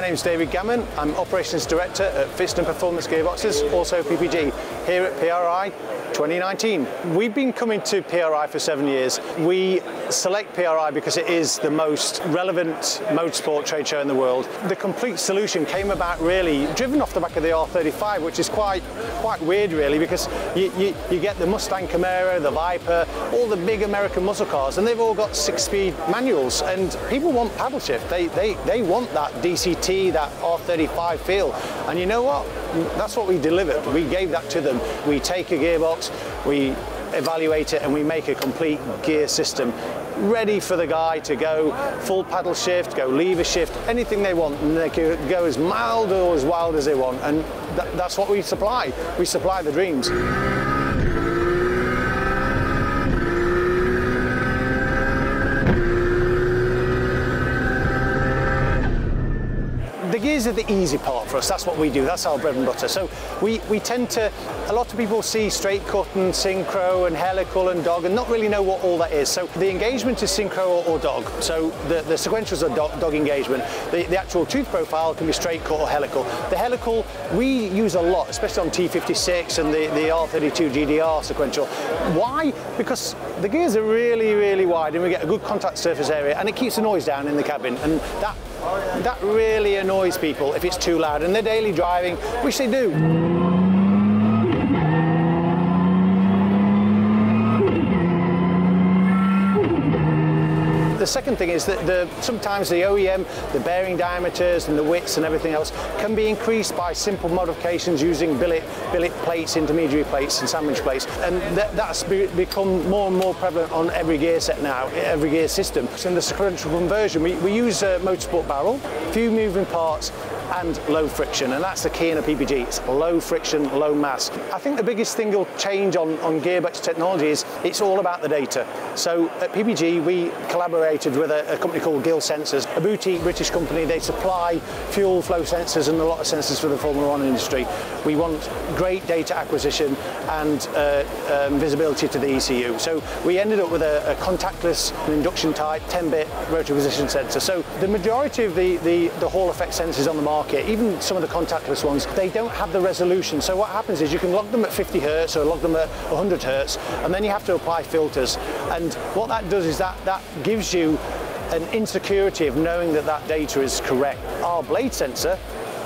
name's David Gammon. I'm Operations Director at Pfitzner Performance Gearboxes, also PPG, here at PRI 2019. We've been coming to PRI for seven years. We select PRI because it is the most relevant motorsport trade show in the world. The complete solution came about really driven off the back of the R35, which is quite quite weird really because you, you, you get the Mustang Camaro, the Viper, all the big American muscle cars, and they've all got six-speed manuals, and people want paddle shift. They, they, they want that DCT, that R35 feel, and you know what? That's what we delivered. We gave that to them. We take a gearbox, we evaluate it, and we make a complete gear system ready for the guy to go full paddle shift, go lever shift, anything they want, and they can go as mild or as wild as they want, and th that's what we supply. We supply the dreams. The gears are the easy part for us. That's what we do. That's our bread and butter. So we, we tend to, a lot of people see straight cut and synchro and helical and dog and not really know what all that is. So the engagement is synchro or, or dog. So the, the sequentials are dog, dog engagement. The, the actual tooth profile can be straight cut or helical. The helical we use a lot, especially on T56 and the, the R32 GTR sequential. Why? Because the gears are really, really wide and we get a good contact surface area and it keeps the noise down in the cabin and that that really annoys people if it's too loud in their daily driving, which they do. The second thing is that the, sometimes the OEM, the bearing diameters and the widths and everything else can be increased by simple modifications using billet, billet plates, intermediary plates and sandwich plates. And that, that's be, become more and more prevalent on every gear set now, every gear system. So in the sequential conversion, we, we use a motorsport barrel, few moving parts, and low friction, and that's the key in a PPG. It's low friction, low mass. I think the biggest thing you'll change on, on gearbox technology is it's all about the data. So at PPG, we collaborated with a, a company called Gill Sensors, a boutique British company. They supply fuel flow sensors and a lot of sensors for the Formula One industry. We want great data acquisition and uh, um, visibility to the ECU. So we ended up with a, a contactless induction type 10-bit rotary position sensor. So the majority of the, the, the Hall effect sensors on the market market, even some of the contactless ones, they don't have the resolution. So what happens is you can log them at 50 hertz or log them at 100 hertz, and then you have to apply filters. And what that does is that that gives you an insecurity of knowing that that data is correct. Our blade sensor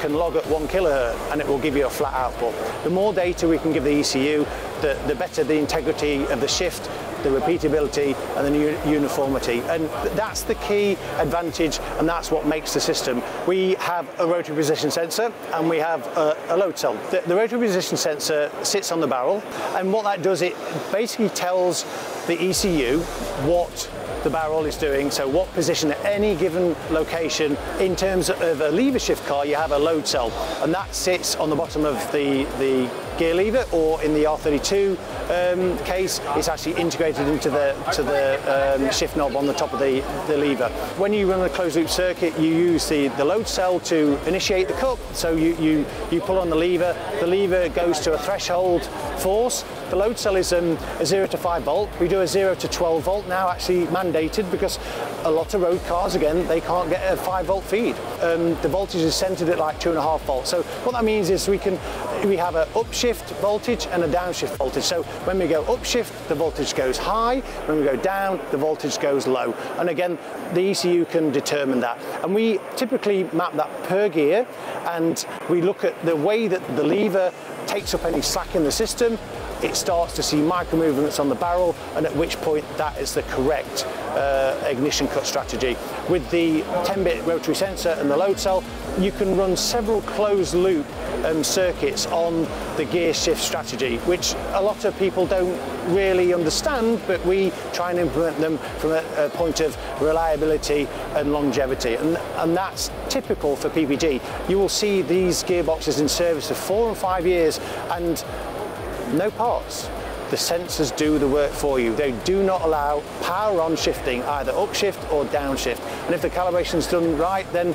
can log at one kilohertz and it will give you a flat output. The more data we can give the ECU, the, the better the integrity of the shift the repeatability and the uniformity. And that's the key advantage and that's what makes the system. We have a rotary position sensor and we have a, a load cell. The, the rotary position sensor sits on the barrel and what that does, it basically tells the ECU what the barrel is doing, so what position at any given location. In terms of a lever shift car, you have a load cell, and that sits on the bottom of the, the gear lever, or in the R32 um, case, it's actually integrated into the to the um, shift knob on the top of the, the lever. When you run a closed loop circuit, you use the, the load cell to initiate the cut. So you, you, you pull on the lever, the lever goes to a threshold force. The load cell is um, a 0 to 5 volt. We do a 0 to 12 volt now, actually mandated, because a lot of road cars, again, they can't get a 5 volt feed. Um, the voltage is centered at like 2.5 volts. So what that means is we can we have an upshift voltage and a downshift voltage. So when we go upshift, the voltage goes high. When we go down, the voltage goes low. And again, the ECU can determine that. And we typically map that per gear and we look at the way that the lever takes up any slack in the system it starts to see micro movements on the barrel and at which point that is the correct uh, ignition cut strategy. With the 10-bit rotary sensor and the load cell, you can run several closed loop um, circuits on the gear shift strategy, which a lot of people don't really understand, but we try and implement them from a, a point of reliability and longevity. And, and that's typical for PPG. You will see these gearboxes in service for four and five years and no parts. The sensors do the work for you. They do not allow power on shifting, either upshift or downshift. And if the calibration is done right, then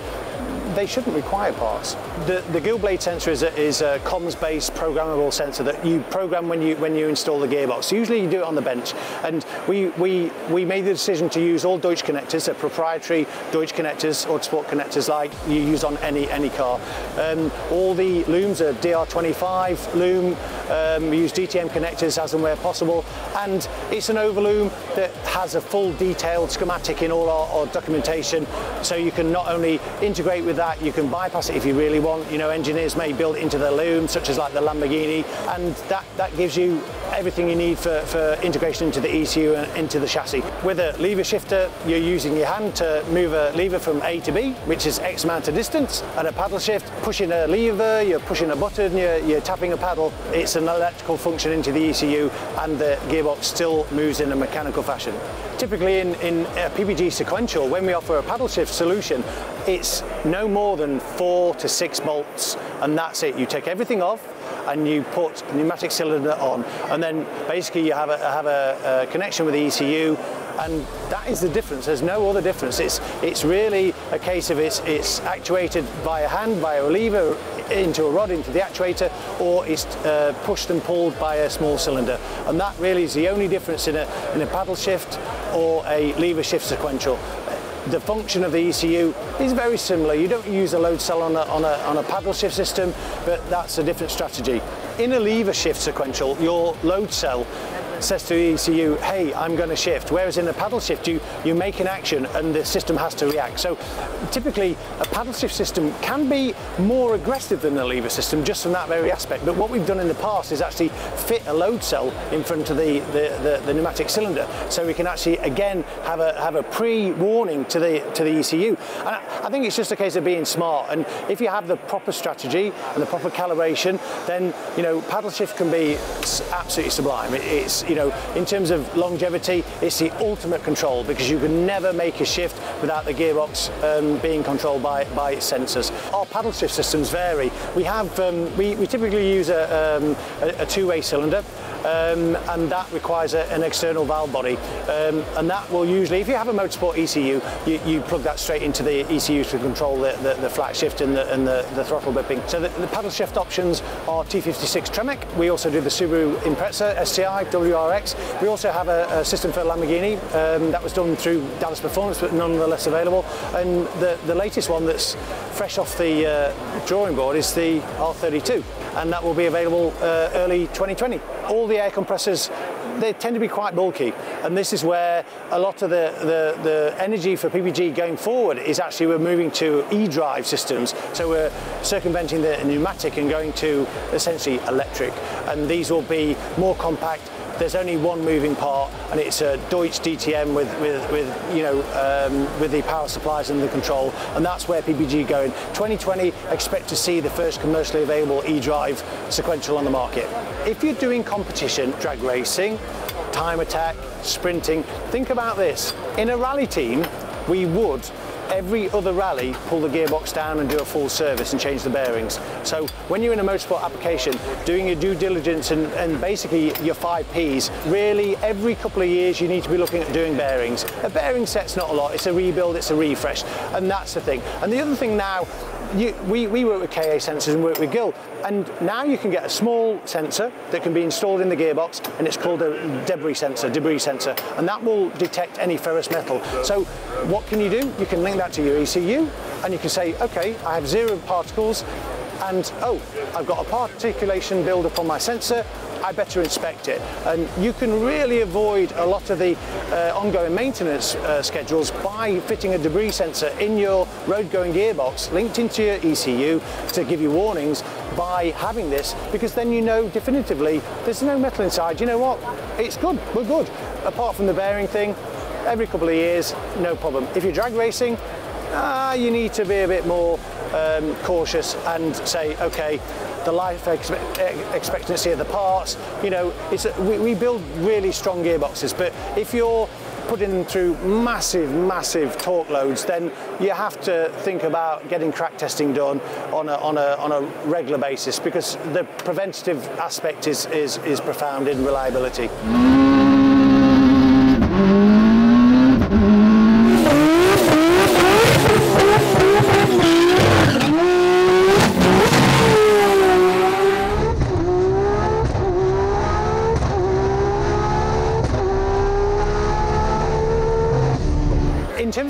they shouldn't require parts. The, the gill blade sensor is a, is a comms-based programmable sensor that you program when you when you install the gearbox. Usually you do it on the bench, and we we we made the decision to use all Deutsch connectors, so proprietary Deutsch connectors, Autosport connectors like you use on any any car. Um, all the looms are DR25 loom. Um, we use DTM connectors as and where possible, and it's an overloom that has a full detailed schematic in all our, our documentation, so you can not only integrate with that, you can bypass it if you really want. You know, engineers may build it into their loom, such as like the Lamborghini, and that, that gives you everything you need for, for integration into the ECU and into the chassis. With a lever shifter, you're using your hand to move a lever from A to B, which is X amount of distance, and a paddle shift, pushing a lever, you're pushing a button, you're, you're tapping a paddle. It's an electrical function into the ECU, and the gearbox still moves in a mechanical fashion. Typically in, in a PPG sequential, when we offer a paddle shift solution, it's no more than four to six bolts, and that's it. You take everything off, and you put pneumatic cylinder on and then basically you have a, have a, a connection with the ECU and that is the difference. There's no other difference. It's it's really a case of it's it's actuated by a hand, by a lever into a rod into the actuator, or it's uh, pushed and pulled by a small cylinder. And that really is the only difference in a in a paddle shift or a lever shift sequential the function of the ECU is very similar. You don't use a load cell on a, on a, on a paddle shift system, but that's a different strategy. In a lever shift sequential, your load cell says to the ECU, hey, I'm going to shift. Whereas in a paddle shift, you, you make an action and the system has to react. So typically, a paddle shift system can be more aggressive than a lever system just from that very aspect. But what we've done in the past is actually fit a load cell in front of the, the, the, the pneumatic cylinder. So we can actually, again, have a, have a pre-warning to the, to the ECU. And I, I think it's just a case of being smart. And if you have the proper strategy and the proper calibration, then, you know, paddle shift can be absolutely sublime. It, it's, you know, in terms of longevity, it's the ultimate control because you can never make a shift without the gearbox um, being controlled by, by its sensors. Our paddle shift systems vary. We have, um, we, we typically use a, um, a, a two-way cylinder um, and that requires a, an external valve body. Um, and that will usually, if you have a motorsport ECU, you, you plug that straight into the ECU to control the, the, the flat shift and the, and the, the throttle blipping. So the, the, paddle shift options are T56 Tremec. We also do the Subaru Impreza STI WRX. We also have a, a system for Lamborghini um, that was done through Dallas Performance, but nonetheless available. And the, the latest one that's fresh off the uh, drawing board is the R32, and that will be available uh, early 2020. All the air compressors they tend to be quite bulky. And this is where a lot of the, the, the, energy for PPG going forward is actually we're moving to e-drive systems. So we're circumventing the pneumatic and going to essentially electric. And these will be more compact there's only one moving part and it's a Deutsch DTM with, with, with you know, um, with the power supplies and the control and that's where PPG going. 2020, expect to see the first commercially available e-drive sequential on the market. If you're doing competition, drag racing, time attack, sprinting, think about this. In a rally team, we would every other rally pull the gearbox down and do a full service and change the bearings. So when you're in a motorsport application, doing your due diligence and, and basically your five Ps, really every couple of years you need to be looking at doing bearings. A bearing set's not a lot, it's a rebuild, it's a refresh, and that's the thing. And the other thing now, you, we, we work with KA sensors and work with Gill, and now you can get a small sensor that can be installed in the gearbox, and it's called a debris sensor, debris sensor, and that will detect any ferrous metal. So what can you do? You can link that to your ECU, and you can say, okay, I have zero particles, and oh, I've got a particulation buildup on my sensor, I better inspect it. And you can really avoid a lot of the uh, ongoing maintenance uh, schedules by fitting a debris sensor in your road-going gearbox linked into your ECU to give you warnings by having this because then you know definitively there's no metal inside. You know what? It's good. We're good. Apart from the bearing thing, every couple of years, no problem. If you're drag racing, uh, you need to be a bit more um, cautious and say, okay, the life expe expectancy of the parts, you know, it's a, we, we build really strong gearboxes, but if you're putting them through massive, massive torque loads, then you have to think about getting crack testing done on a, on a, on a regular basis because the preventative aspect is, is, is profound in reliability.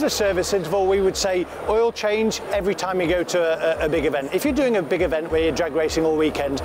Service interval, we would say oil change every time you go to a, a big event. If you're doing a big event where you're drag racing all weekend,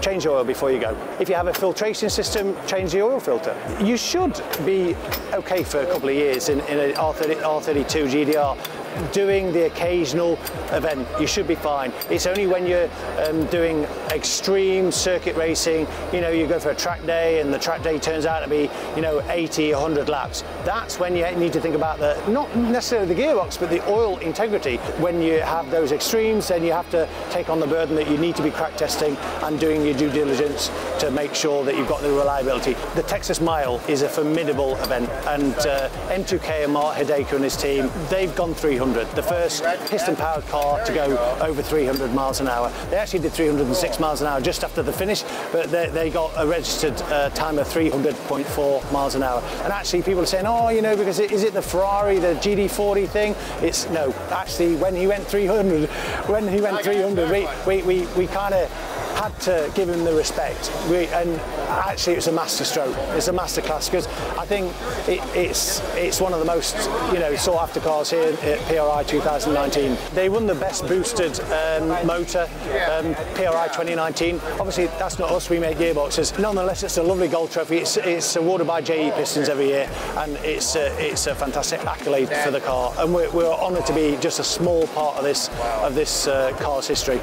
change the oil before you go. If you have a filtration system, change the oil filter. You should be okay for a couple of years in, in an R30, R32 GTR doing the occasional event, you should be fine. It's only when you're um, doing extreme circuit racing, you know, you go for a track day and the track day turns out to be, you know, 80, 100 laps. That's when you need to think about the, not necessarily the gearbox, but the oil integrity. When you have those extremes, then you have to take on the burden that you need to be crack testing and doing your due diligence to make sure that you've got the reliability. The Texas Mile is a formidable event and uh, M2K and Mark Hideko and his team, they've gone 300 300, the first piston-powered car to go over 300 miles an hour. They actually did 306 miles an hour just after the finish, but they, they got a registered uh, time of 300.4 miles an hour. And actually, people are saying, oh, you know, because it, is it the Ferrari, the GD40 thing? It's no. Actually, when he went 300, when he went 300, we we we, we kind of had to give him the respect. We, and actually, it was a masterstroke. It's a masterclass because I think it, it's it's one of the most you know sought after cars here at PRI 2019. They won the best boosted um, motor um, PRI 2019. Obviously, that's not us. We make gearboxes. Nonetheless, it's a lovely gold trophy. It's, it's awarded by JE Pistons every year, and it's a, it's a fantastic accolade for the car. And we're, we're honoured to be just a small part of this of this uh, car's history.